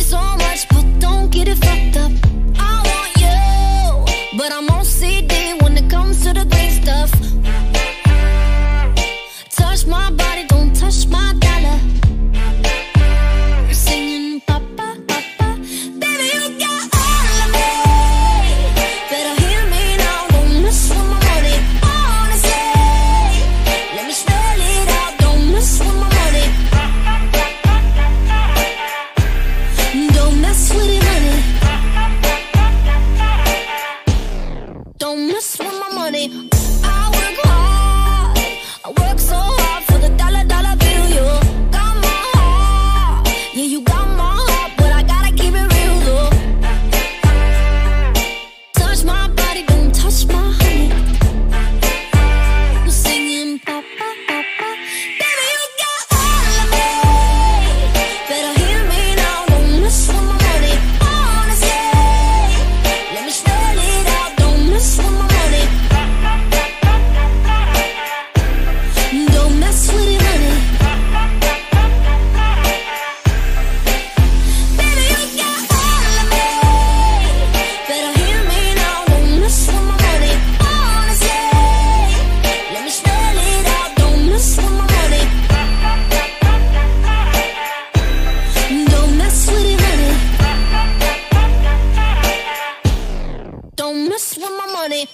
so much, but don't get it from Don't mess with my money. I work hard, I work so don't mess with my money.